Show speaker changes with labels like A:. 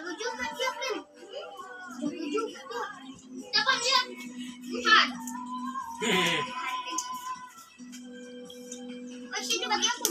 A: Jago juga dia kan. Jago juga tuh. Lihat. Lihat. Oh, sini bagi aku.